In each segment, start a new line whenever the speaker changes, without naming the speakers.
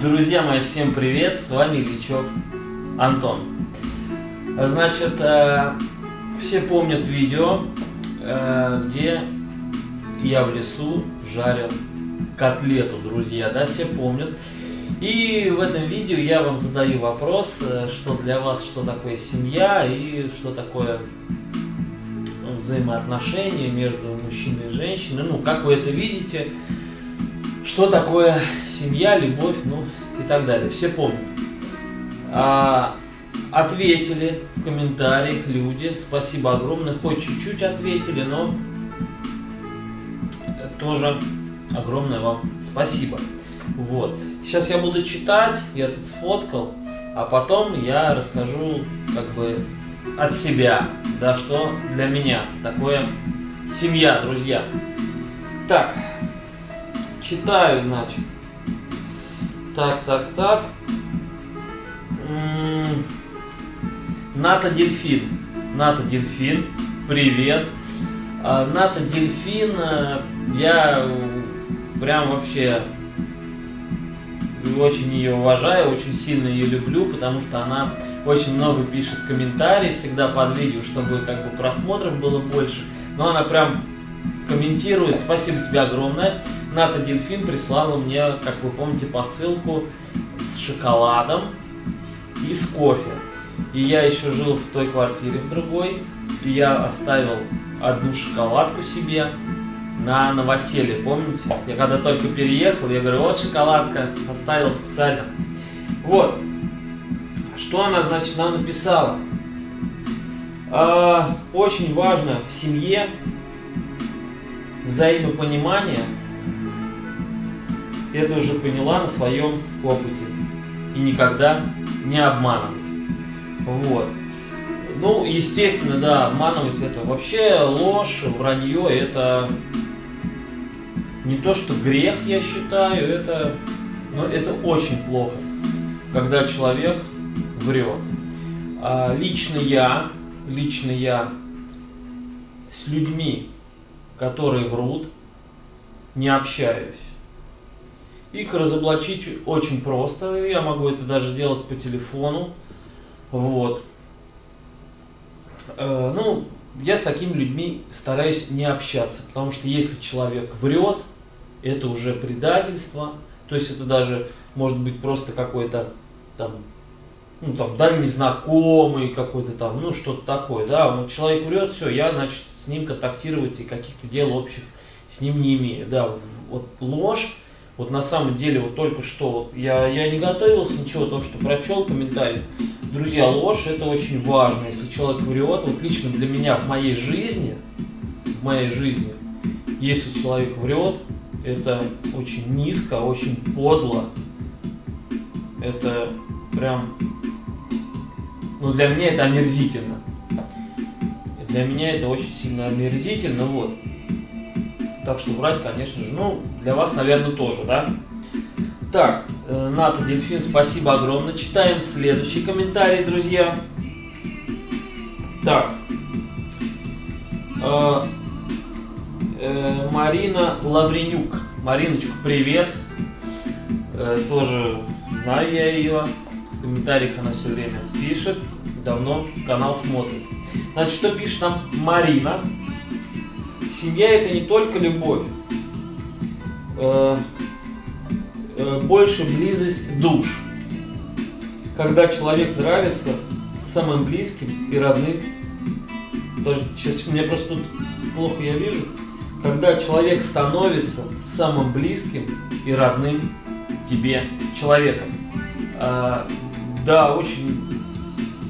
Друзья мои, всем привет! С вами Ильичев Антон. Значит, э, все помнят видео, э, где я в лесу жарил котлету, друзья, да, все помнят. И в этом видео я вам задаю вопрос, э, что для вас, что такое семья и что такое взаимоотношения между мужчиной и женщиной. Ну, как вы это видите, что такое семья, любовь, ну и так далее. Все помнят. А, ответили в комментариях люди. Спасибо огромное. Хоть чуть-чуть ответили, но тоже огромное вам спасибо. Вот. Сейчас я буду читать, я тут сфоткал, а потом я расскажу как бы от себя, да, что для меня такое семья, друзья. Так, читаю, значит. Так, так, так. Ната Дельфин. Ната Дельфин, привет. А, Ната Дельфин, э, я прям вообще очень ее уважаю, очень сильно ее люблю, потому что она очень много пишет комментариев всегда под видео, чтобы как бы просмотров было больше. Но она прям комментирует. Спасибо тебе огромное. Ната Дельфин прислала мне, как вы помните, посылку с шоколадом и с кофе. И я еще жил в той квартире, в другой. И я оставил одну шоколадку себе на новоселье, помните? Я когда только переехал, я говорю, вот шоколадка, оставил специально. Вот. Что она, значит, нам написала? А, очень важно в семье взаимопонимание. Это уже поняла на своем опыте. И никогда не обманывать. Вот. Ну, естественно, да, обманывать это вообще ложь, вранье, это не то, что грех, я считаю, это, но это очень плохо, когда человек врет. А лично я, лично я с людьми, которые врут, не общаюсь. Их разоблачить очень просто, я могу это даже сделать по телефону. Вот. Э, ну, я с такими людьми стараюсь не общаться, потому что если человек врет, это уже предательство, то есть это даже может быть просто какой-то там, ну там дальний знакомый какой-то там, ну что-то такое, да, вот человек врет, все, я, значит, с ним контактировать и каких-то дел общих с ним не имею, да, вот ложь, вот на самом деле, вот только что, вот я, я не готовился ничего, то, что прочел комментарий. Друзья, ложь это очень важно. Если человек врет, вот лично для меня в моей жизни, в моей жизни, если человек врет, это очень низко, очень подло. Это прям, ну для меня это омерзительно. Для меня это очень сильно омерзительно, вот. Так что врать, конечно же, ну, для вас, наверное, тоже, да? Так, э, Ната Дельфин, спасибо огромное. Читаем следующий комментарий, друзья. Так. Э, э, Марина Лавренюк. Мариночка, привет. Тоже знаю я ее. В комментариях она все время пишет. Давно канал смотрит. Значит, что пишет нам Марина? Семья это не только любовь, э, э, больше близость душ. Когда человек нравится самым близким и родным, даже сейчас меня просто тут плохо я вижу, когда человек становится самым близким и родным тебе человеком. А, да, очень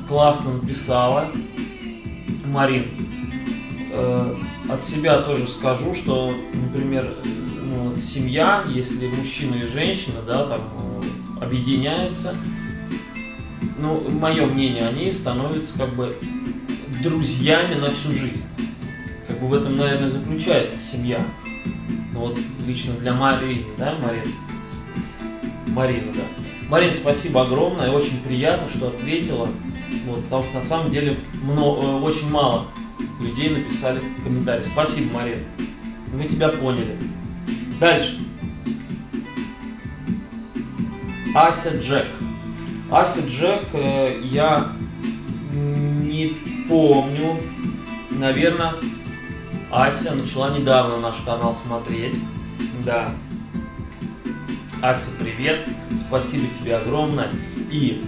классно написала Марин. От себя тоже скажу, что, например, ну, вот семья, если мужчина и женщина, да, там э, объединяются, ну, мое мнение, они становятся как бы друзьями на всю жизнь. Как бы в этом, наверное, заключается семья. Ну, вот лично для Марины, да, Марина? Марина, да. Марина, спасибо огромное, очень приятно, что ответила. Вот, потому что на самом деле много, э, очень мало людей написали комментарий. Спасибо, Мария. Мы тебя поняли. Дальше. Ася Джек. Ася Джек, э, я не помню, наверное, Ася начала недавно наш канал смотреть. Да. Ася, привет. Спасибо тебе огромное. И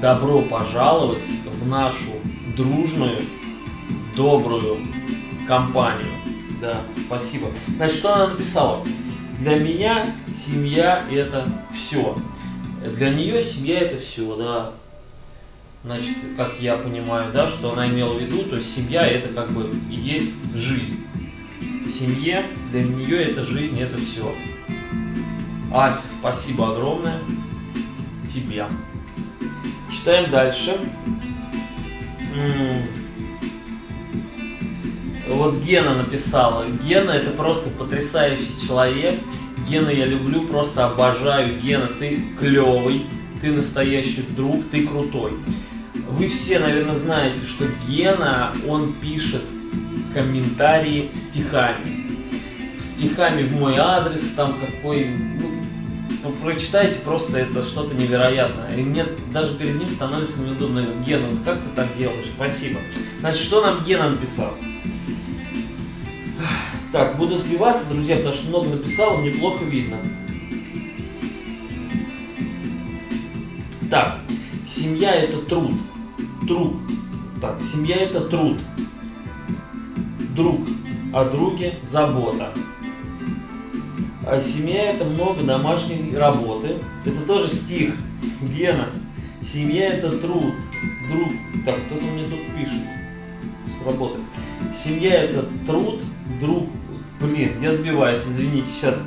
добро пожаловать в нашу дружную, добрую компанию. Да, спасибо. Значит, что она написала? Для меня семья это все. Для нее семья это все, да. Значит, как я понимаю, да, что она имела в виду, то есть семья это как бы и есть жизнь. В семье для нее это жизнь, это все. Ася, спасибо огромное тебе. Читаем дальше. Вот Гена написала. Гена это просто потрясающий человек. Гена я люблю, просто обожаю. Гена, ты клевый, ты настоящий друг, ты крутой. Вы все, наверное, знаете, что Гена, он пишет комментарии стихами. Стихами в мой адрес, там какой, ну, прочитайте просто, это что-то невероятное. И мне даже перед ним становится неудобно. Гена, вот как ты так делаешь? Спасибо. Значит, что нам Гена написал? Так, буду сбиваться, друзья, потому что много написал, мне плохо видно. Так, семья это труд. Труд. Так, семья это труд. Друг. О друге забота. А семья это много домашней работы. Это тоже стих. Гена. Семья это труд. Друг. Так, кто-то мне тут пишет. С работы. Семья это труд, друг. Блин, я сбиваюсь, извините, сейчас.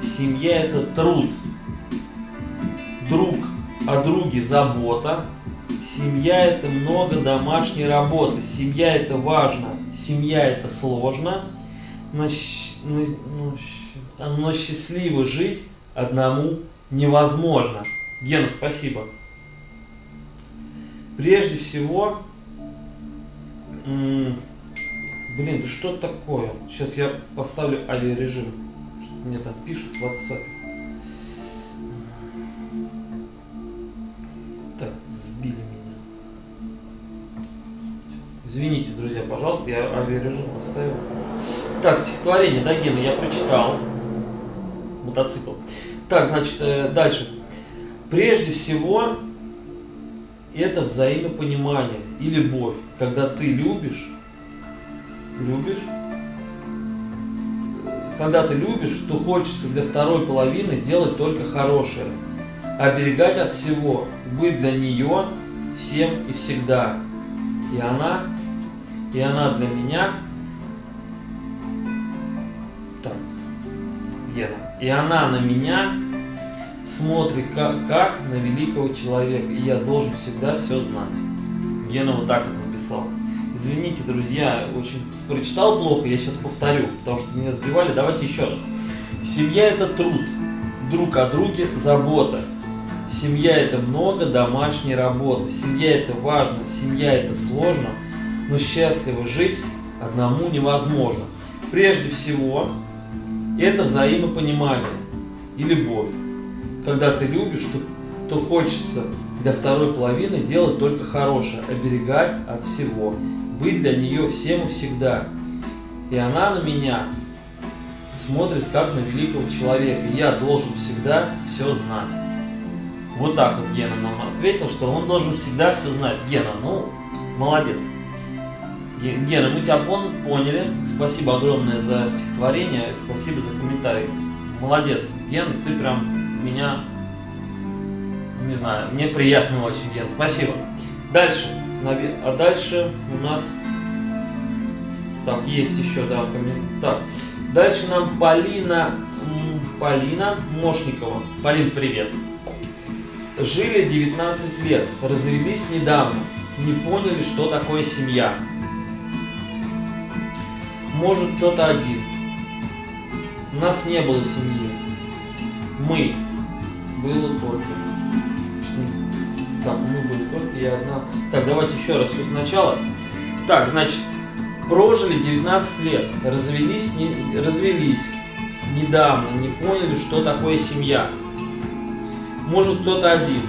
Семья это труд. Друг о друге забота. Семья это много домашней работы. Семья это важно. Семья это сложно. Но, но, но счастливо жить одному невозможно. Гена, спасибо. Прежде всего, Блин, да что такое? Сейчас я поставлю авиарежим. Что мне там пишут в WhatsApp. Так, сбили меня. Извините, друзья, пожалуйста, я авиарежим поставил. Так, стихотворение, да, Гена, я прочитал. Мотоцикл. Так, значит, э, дальше. Прежде всего, это взаимопонимание и любовь. Когда ты любишь, любишь, когда ты любишь, то хочется для второй половины делать только хорошее, оберегать от всего, быть для нее всем и всегда. И она, и она для меня, так, Гена, и она на меня смотрит как, как на великого человека, и я должен всегда все знать. Гена вот так вот написал. Извините, друзья, очень прочитал плохо, я сейчас повторю, потому что меня сбивали. Давайте еще раз. Семья это труд, друг о друге забота. Семья это много домашней работы. Семья это важно, семья это сложно, но счастливо жить одному невозможно. Прежде всего, это взаимопонимание и любовь. Когда ты любишь, то, то хочется для второй половины делать только хорошее, оберегать от всего быть для нее всем и всегда. И она на меня смотрит как на великого человека. И я должен всегда все знать. Вот так вот Гена нам ответил, что он должен всегда все знать. Гена, ну, молодец. Гена, мы тебя поняли. Спасибо огромное за стихотворение. Спасибо за комментарий. Молодец. Ген, ты прям меня, не знаю, мне приятно очень, Ген. Спасибо. Дальше. А дальше у нас... Так, есть еще, да, комментарий. Дальше нам Полина... Полина Мошникова. Полин, привет. Жили 19 лет, развелись недавно, не поняли, что такое семья. Может, кто-то один. У нас не было семьи. Мы. Было только так, мы были только я одна. Так, давайте еще раз все сначала. Так, значит, прожили 19 лет, развелись, не, развелись недавно, не поняли, что такое семья. Может кто-то один.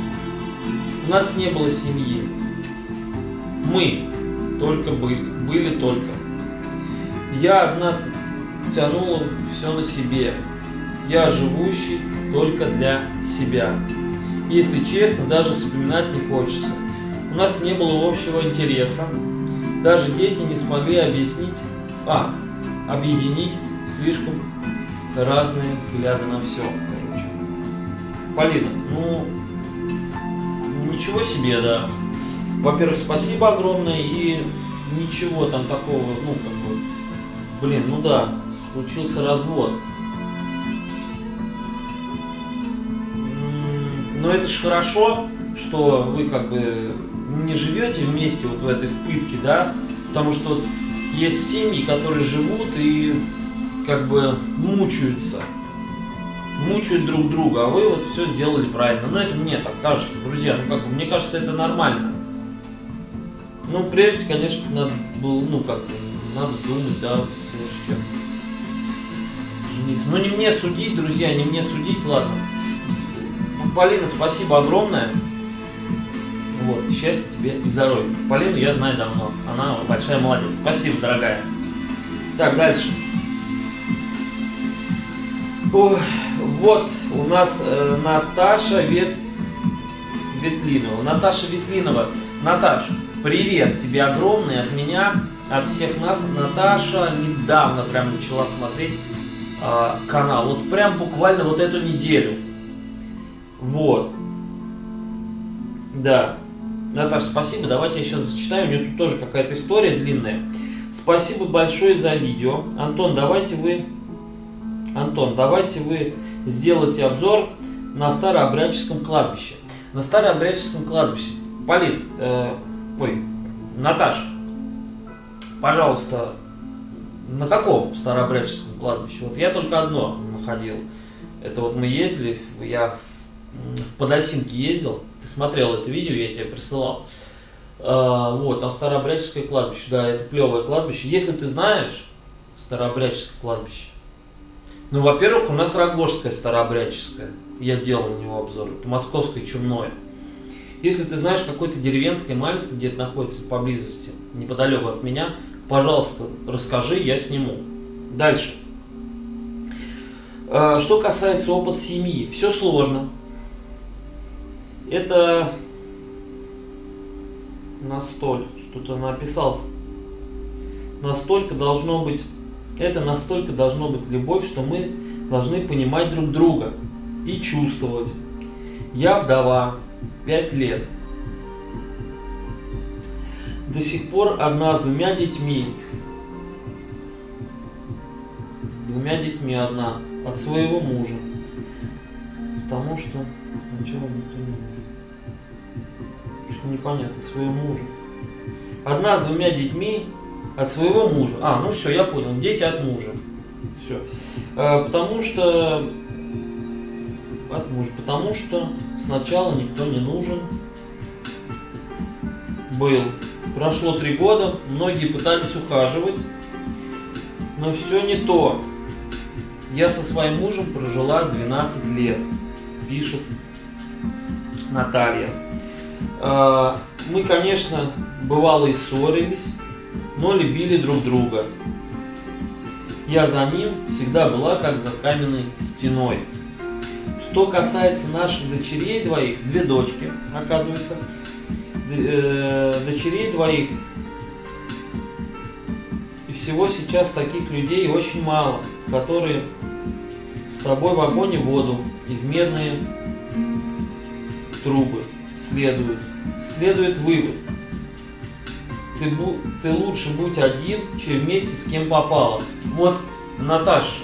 У нас не было семьи. Мы только были, были только. Я одна тянула все на себе. Я живущий только для себя. Если честно, даже вспоминать не хочется. У нас не было общего интереса. Даже дети не смогли объяснить, а, объединить слишком разные взгляды на все, короче. Полина, ну, ничего себе, да. Во-первых, спасибо огромное и ничего там такого, ну, как бы, блин, ну да, случился развод. Но это же хорошо, что вы как бы не живете вместе вот в этой впытке, да, потому что есть семьи, которые живут и как бы мучаются, мучают друг друга, а вы вот все сделали правильно. Но это мне так кажется, друзья, ну как бы мне кажется это нормально. Ну прежде, конечно, надо было, ну как бы, надо думать, да, прежде чем жениться. Ну не мне судить, друзья, не мне судить, ладно. Полина, спасибо огромное. Вот, счастья тебе и здоровья. Полину я знаю давно. Она большая молодец. Спасибо, дорогая. Так, дальше. Ой, вот у нас э, Наташа Вет... Ветлинова. Наташа Ветлинова. Наташ, привет тебе огромный от меня, от всех нас. Наташа недавно прям начала смотреть э, канал. Вот прям буквально вот эту неделю. Вот. Да. Наташа, спасибо. Давайте я сейчас зачитаю. У нее тут тоже какая-то история длинная. Спасибо большое за видео. Антон, давайте вы... Антон, давайте вы сделайте обзор на старообрядческом кладбище. На старообрядческом кладбище. Полин, э, ой, Наташа, пожалуйста, на каком старообрядческом кладбище? Вот я только одно находил. Это вот мы ездили, я в Подосинке ездил, ты смотрел это видео, я тебе присылал. А, вот, там Старообрядческое кладбище, да, это клевое кладбище. Если ты знаешь Старообрядческое кладбище, ну, во-первых, у нас Рогожское Старообрядческое, я делал на него обзор, это Московское Чумное. Если ты знаешь какое-то деревенское маленькое, где-то находится поблизости, неподалеку от меня, пожалуйста, расскажи, я сниму. Дальше. А, что касается опыта семьи, все сложно это настоль, что-то написал, настолько должно быть, это настолько должно быть любовь, что мы должны понимать друг друга и чувствовать. Я вдова, пять лет. До сих пор одна с двумя детьми. С двумя детьми одна. От своего мужа. Потому что сначала никто не непонятно, своего мужа. Одна с двумя детьми от своего мужа. А, ну все, я понял, дети от мужа. Все. А, потому что от мужа. Потому что сначала никто не нужен был. Прошло три года, многие пытались ухаживать, но все не то. Я со своим мужем прожила 12 лет, пишет Наталья. А, мы, конечно, бывало и ссорились, но любили друг друга. Я за ним всегда была как за каменной стеной. Что касается наших дочерей двоих, две дочки, оказывается, э, дочерей двоих, и всего сейчас таких людей очень мало, которые с тобой в огонь и воду и в медные трубы следует, следует вывод. Ты, ты лучше будь один, чем вместе с кем попало. Вот, Наташа,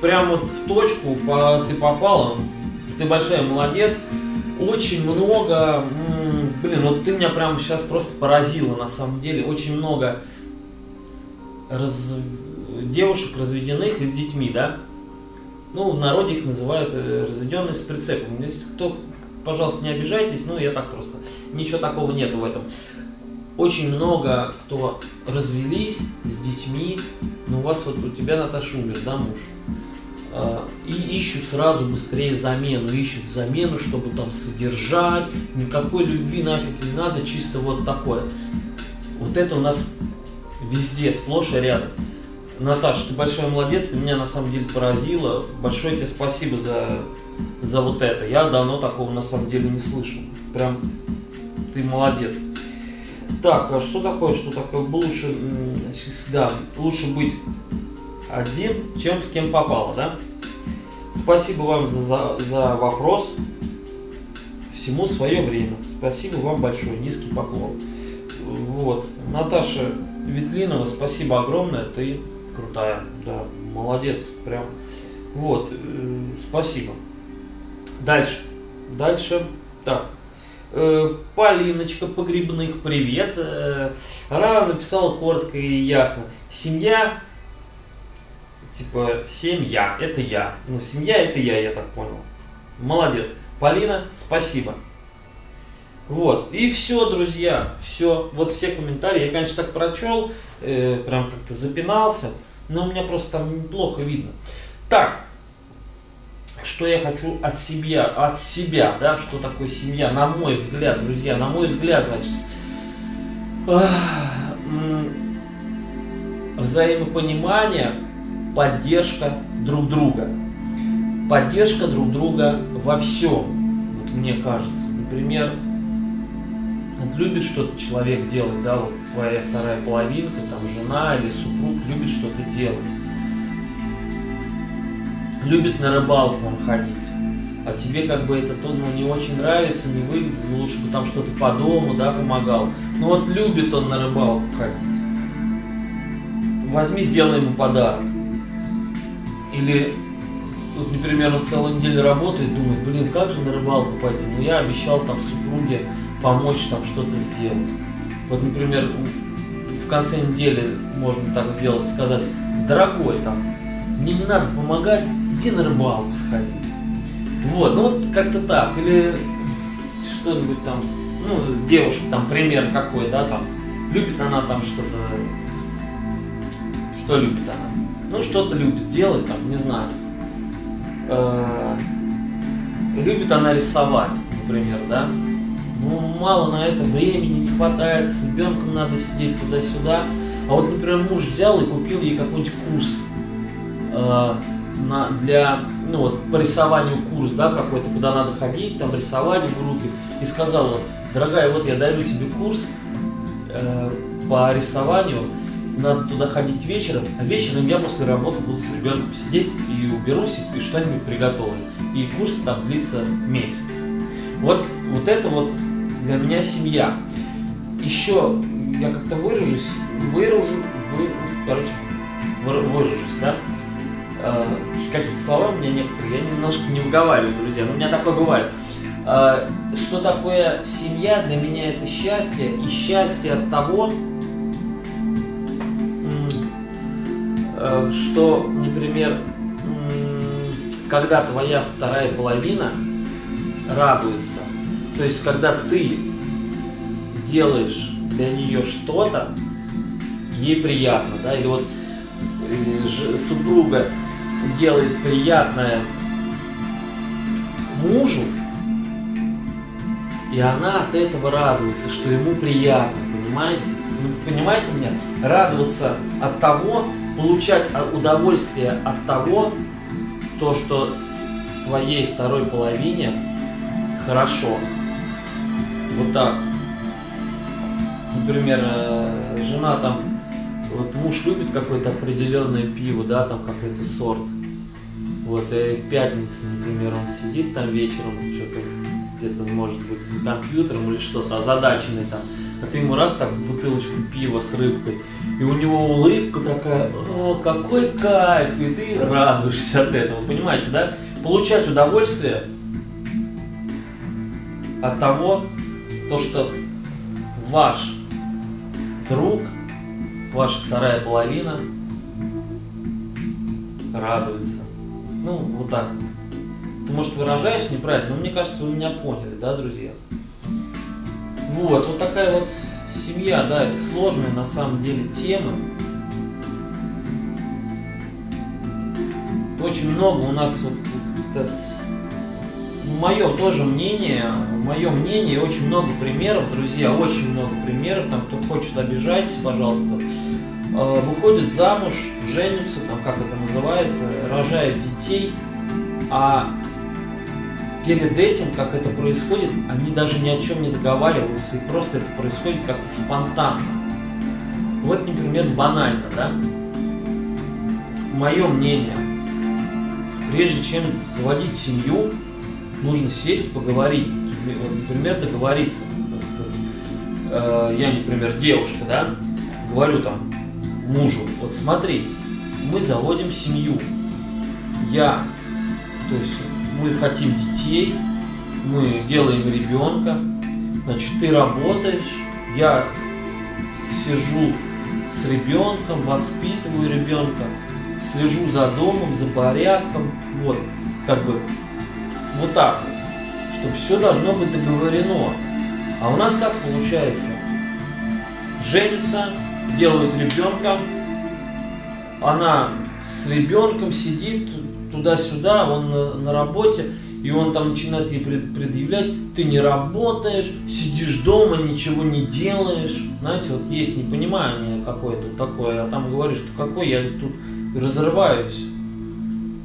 прям вот в точку по, ты попала, ты большая молодец. Очень много, блин, вот ты меня прям сейчас просто поразила на самом деле. Очень много раз, девушек разведенных и с детьми, да? Ну, в народе их называют э, разведенные с прицепом. Если кто пожалуйста, не обижайтесь, ну я так просто. Ничего такого нету в этом. Очень много кто развелись с детьми, ну у вас вот, у тебя, Наташа, умер, да, муж? а, и ищут сразу быстрее замену, ищут замену, чтобы там содержать, никакой любви нафиг не надо, чисто вот такое. Вот это у нас везде, сплошь и рядом. Наташа, ты большой молодец, ты меня на самом деле поразила. Большое тебе спасибо за, за вот это. Я давно такого на самом деле не слышал. Прям ты молодец. Так, а что такое, что такое? Лучше, да, лучше быть один, чем с кем попало, да? Спасибо вам за, за, за вопрос. Всему свое время. Спасибо вам большое, низкий поклон. Вот. Наташа Ветлинова, спасибо огромное, ты крутая, да, молодец, прям. Вот, э, спасибо. Дальше. Дальше. Так. Э, Полиночка Погребных, привет. Э, Рава написала коротко и ясно. Семья типа, семья, это я. Ну, семья это я, я так понял. Молодец. Полина, спасибо. Вот, и все, друзья, все, вот все комментарии, я, конечно, так прочел, э, прям как-то запинался, но у меня просто там неплохо видно. Так, что я хочу от себя, от себя, да, что такое семья, на мой взгляд, друзья, на мой взгляд, значит, взаимопонимание, поддержка друг друга. Поддержка друг друга во всем, вот мне кажется. Например, вот любит что-то человек делать, да, вот твоя вторая половинка, там жена или супруг любит что-то делать. Любит на рыбалку он ходить. А тебе как бы это то, ну, не очень нравится, не выгодно, лучше бы там что-то по дому, да, помогал. Ну вот любит он на рыбалку ходить. Возьми, сделай ему подарок. Или, вот, например, он целую неделю работает, думает, блин, как же на рыбалку пойти? Ну, я обещал там супруге помочь там что-то сделать. Вот, например, в конце недели можно так сделать, сказать, дорогой, там, мне не надо помогать, иди на рыбалку сходи. Вот, ну вот как-то так. Или что-нибудь там, ну, девушка, там, пример какой, да, там, любит она там что-то, что любит она? ну что-то любит делать, там, не знаю. Э, любит она рисовать, например, да. Ну, мало на это времени не хватает, с ребенком надо сидеть туда-сюда. А вот, например, муж взял и купил ей какой-нибудь курс э, на, для, ну вот, по рисованию курс, да, какой-то, куда надо ходить, там, рисовать в группе. И сказал, дорогая, вот я дарю тебе курс э, по рисованию, надо туда ходить вечером, а вечером я после работы буду с ребенком сидеть и уберусь и что-нибудь приготовлю. И курс там длится месяц. Вот, вот это вот для меня семья. Еще я как-то выражусь, выражу, вы, короче, выражусь, да? Э, какие-то слова меня некоторые, я немножко не выговариваю, друзья, но у меня такое бывает. Э, что такое семья? Для меня это счастье, и счастье от того, Э, что, например, когда твоя вторая половина радуется, то есть когда ты делаешь для нее что-то, ей приятно, да, или вот э, супруга делает приятное мужу, и она от этого радуется, что ему приятно, понимаете? Вы понимаете меня? Радоваться от того, получать удовольствие от того, то, что твоей второй половине хорошо. Вот так. Например, э, жена там, вот муж любит какое-то определенное пиво, да, там какой-то сорт. Вот, и в пятницу, например, он сидит там вечером, что-то где-то, может быть, за компьютером или что-то, озадаченный там, а ты ему раз так бутылочку пива с рыбкой, и у него улыбка такая, о, какой кайф, и ты радуешься от этого, понимаете, да? Получать удовольствие от того, то, что ваш друг, ваша вторая половина радуется. Ну, вот так вот. Может, выражаюсь неправильно, но мне кажется, вы меня поняли, да, друзья? Вот, вот такая вот семья, да, это сложная на самом деле тема. очень много у нас вот, мое тоже мнение, мое мнение, очень много примеров, друзья, очень много примеров, там кто хочет, обижайтесь, пожалуйста. Э, выходят замуж, женятся, там как это называется, рожают детей, а перед этим, как это происходит, они даже ни о чем не договариваются, и просто это происходит как-то спонтанно. Вот, например, банально, да? Мое мнение, прежде чем заводить семью, нужно сесть, поговорить, например, договориться. Э, я, например, девушка, да, говорю там мужу, вот смотри, мы заводим семью, я, то есть мы хотим детей, мы делаем ребенка, значит, ты работаешь, я сижу с ребенком, воспитываю ребенка, слежу за домом, за порядком, вот, как бы, вот так вот, чтобы все должно быть договорено. А у нас как получается? Женятся, делают ребенка, она с ребенком сидит туда-сюда, он на, работе, и он там начинает ей предъявлять, ты не работаешь, сидишь дома, ничего не делаешь. Знаете, вот есть непонимание какое-то такое, а там говоришь, что какой я тут разрываюсь.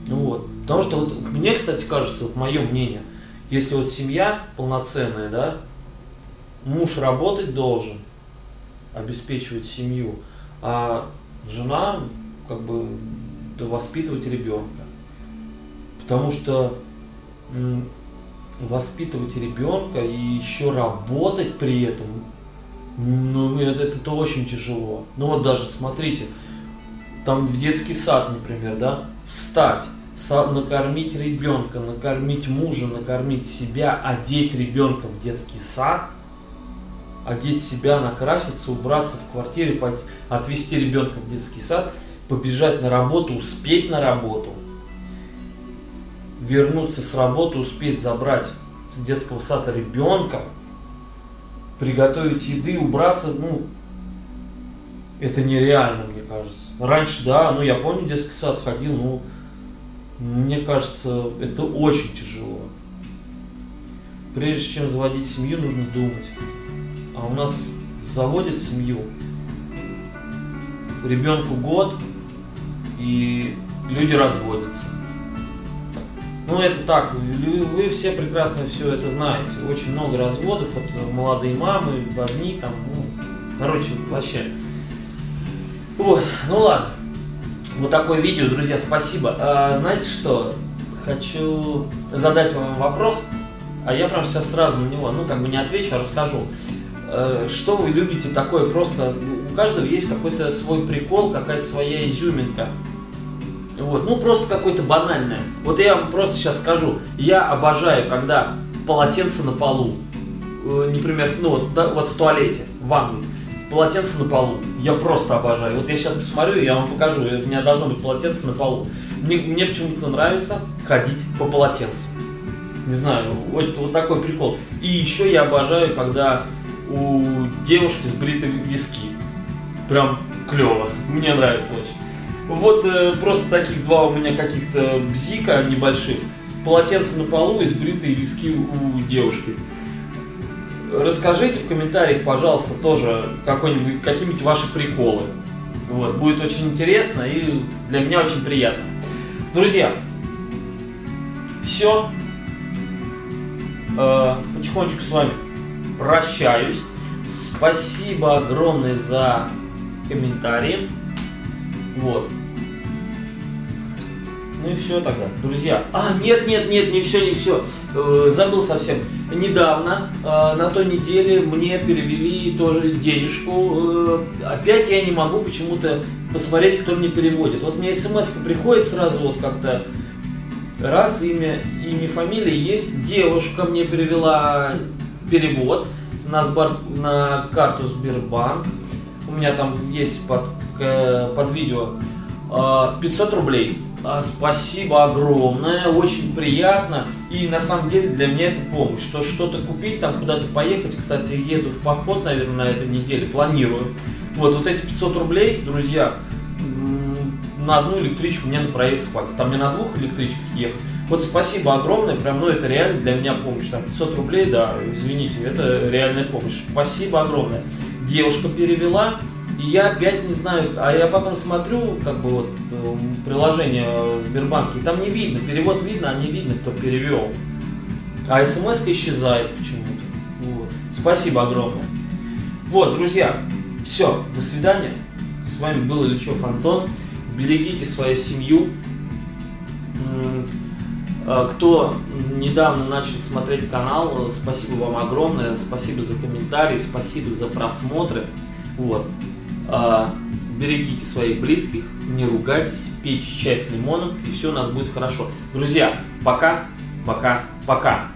Вот. Потому что вот мне, кстати, кажется, вот мое мнение, если вот семья полноценная, да, муж работать должен, обеспечивать семью, а жена как бы воспитывать ребенка. Потому что воспитывать ребенка и еще работать при этом, ну, это, это очень тяжело. Ну вот даже смотрите, там в детский сад, например, да, встать, накормить ребенка, накормить мужа, накормить себя, одеть ребенка в детский сад, одеть себя, накраситься, убраться в квартире, отвезти ребенка в детский сад, побежать на работу, успеть на работу, вернуться с работы, успеть забрать с детского сада ребенка, приготовить еды, убраться, ну, это нереально, мне кажется. Раньше, да, ну, я помню, детский сад ходил, ну, мне кажется, это очень тяжело. Прежде чем заводить семью, нужно думать. А у нас заводят семью, ребенку год, и люди разводятся. Ну, это так, вы все прекрасно все это знаете. Очень много разводов, от молодые мамы, одни там, ну, короче, вообще. Ой, ну ладно. Вот такое видео, друзья, спасибо. А, знаете что? Хочу задать вам вопрос, а я прям сейчас сразу на него, ну, как бы не отвечу, а расскажу. А, что вы любите такое просто? У каждого есть какой-то свой прикол, какая-то своя изюминка. Вот, ну просто какое-то банальное. Вот я вам просто сейчас скажу, я обожаю, когда полотенце на полу, э, например, ну вот, да, вот в туалете, в ванной, полотенце на полу. Я просто обожаю. Вот я сейчас посмотрю, я вам покажу, у меня должно быть полотенце на полу. Мне, мне почему-то нравится ходить по полотенцу. Не знаю, вот, вот такой прикол. И еще я обожаю, когда у девушки сбриты виски. Прям клево. Мне нравится очень. Вот э, просто таких два у меня каких-то бзика небольших. Полотенце на полу и сбритые виски у девушки. Расскажите в комментариях, пожалуйста, тоже какой-нибудь, какие-нибудь ваши приколы. Вот, будет очень интересно и для меня очень приятно. Друзья, все. Э, потихонечку с вами прощаюсь. Спасибо огромное за комментарии. Вот. Ну и все тогда. Друзья. А, нет, нет, нет, не все, не все. Э, забыл совсем. Недавно, э, на той неделе, мне перевели тоже денежку. Э, опять я не могу почему-то посмотреть, кто мне переводит. Вот мне смс приходит сразу вот как-то раз имя, имя, фамилия есть. Девушка мне перевела перевод на, сбор, на карту Сбербанк. У меня там есть под, под видео 500 рублей. А, спасибо огромное, очень приятно. И на самом деле для меня это помощь. Что что-то купить, там куда-то поехать. Кстати, еду в поход, наверное, на этой неделе, планирую. Вот, вот эти 500 рублей, друзья, на одну электричку мне на проезд хватит. Там мне на двух электричках ехать. Вот спасибо огромное, прям, ну это реально для меня помощь. Там 500 рублей, да, извините, это реальная помощь. Спасибо огромное. Девушка перевела, и я опять не знаю, а я потом смотрю, как бы вот э, приложение Сбербанка, и там не видно, перевод видно, а не видно, кто перевел. А смс исчезает почему-то. Вот. Спасибо огромное. Вот, друзья, все, до свидания. С вами был Ильичев Антон. Берегите свою семью. А, кто недавно начал смотреть канал, спасибо вам огромное, спасибо за комментарии, спасибо за просмотры. Вот. А, берегите своих близких, не ругайтесь, пейте чай с лимоном, и все у нас будет хорошо. Друзья, пока, пока, пока.